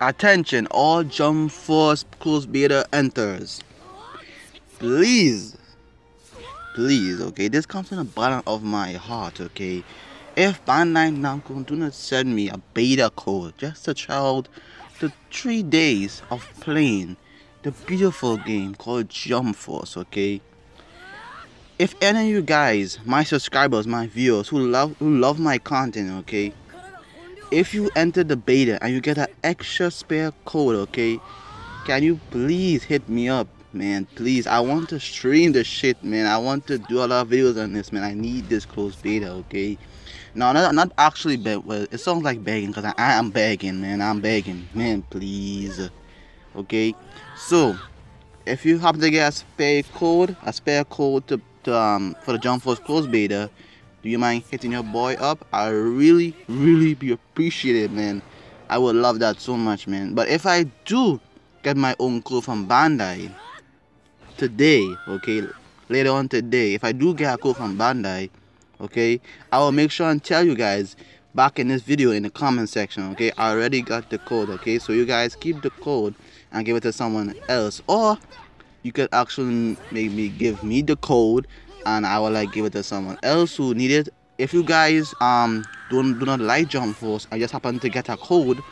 Attention, all Jump Force closed beta enters. Please, please, okay, this comes from the bottom of my heart, okay. If Bandai Namco do not send me a beta code just a child, the three days of playing the beautiful game called Jump Force, okay. If any of you guys, my subscribers, my viewers who love who love my content, okay, if you enter the beta and you get an extra spare code, okay, can you please hit me up, man? Please, I want to stream the shit, man. I want to do a lot of videos on this, man. I need this closed beta, okay. No, not, not actually beg. Well, it sounds like begging because I, I am begging, man. I'm begging, man. Please, okay. So, if you happen to get a spare code, a spare code to, to um for the Jump Force closed beta, do you mind hitting your boy up? I really, really be appreciated, man. I would love that so much, man. But if I do get my own code from Bandai today, okay, later on today, if I do get a code from Bandai, okay, I will make sure and tell you guys back in this video in the comment section, okay. I already got the code, okay. So you guys keep the code and give it to someone else, or you could actually make me give me the code and I will like give it to someone else who need it. If you guys um don't do not like Jump Force I just happen to get a code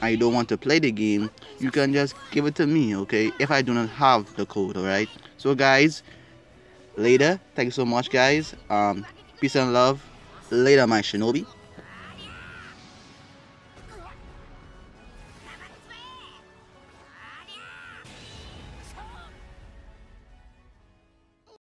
and you don't want to play the game, you can just give it to me, okay? If I do not have the code, alright? So guys, later. Thank you so much guys. Um peace and love. Later my shinobi.